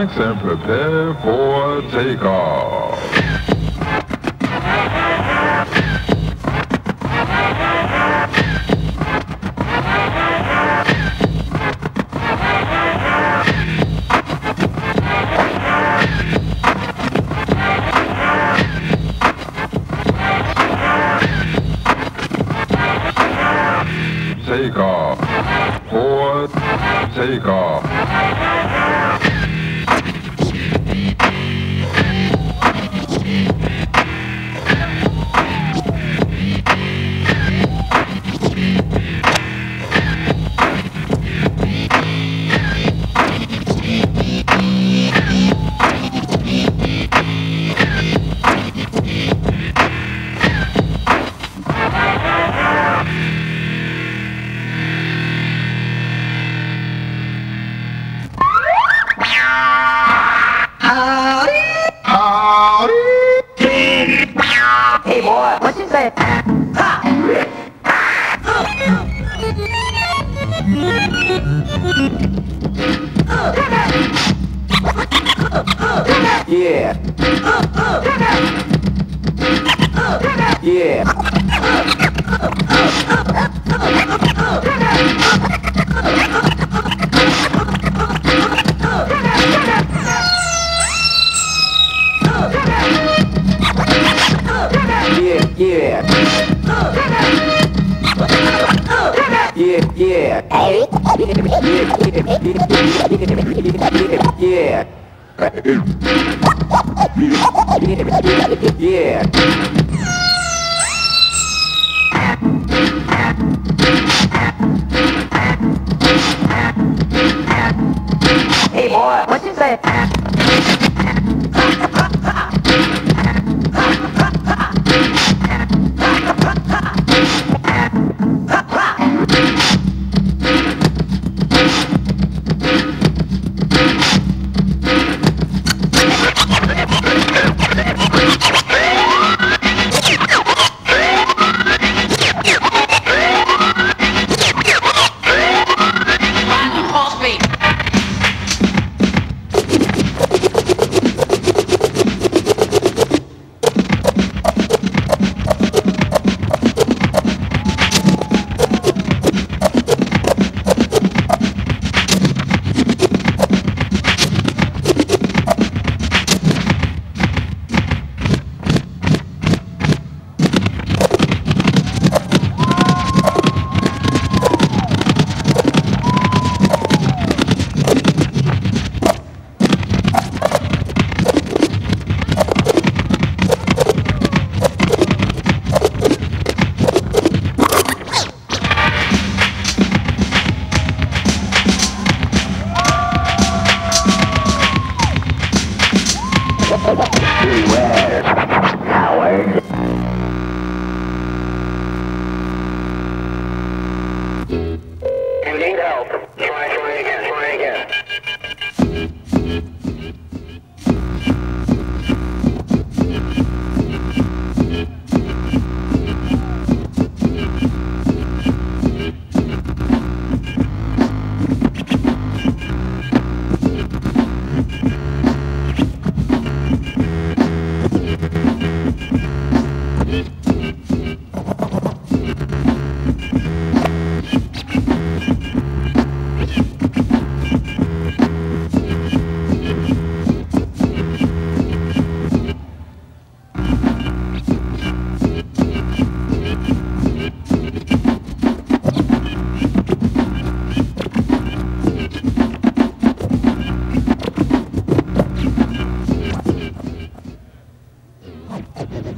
and prepare for takeoff. Takeoff. Forward. Takeoff. Hey boy, what you say? Yeah. Yeah. Yeah, Yeah, yeah. Yeah. Hey boy, what you say?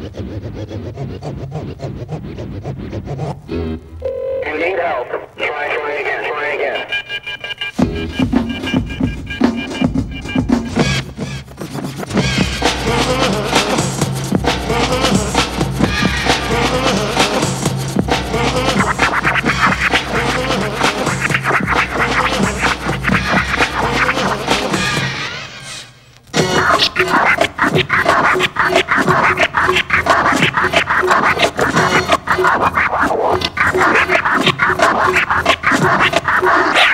You need help. Try, try again, try again. Ha ha ha!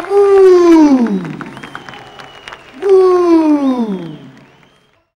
Ooh.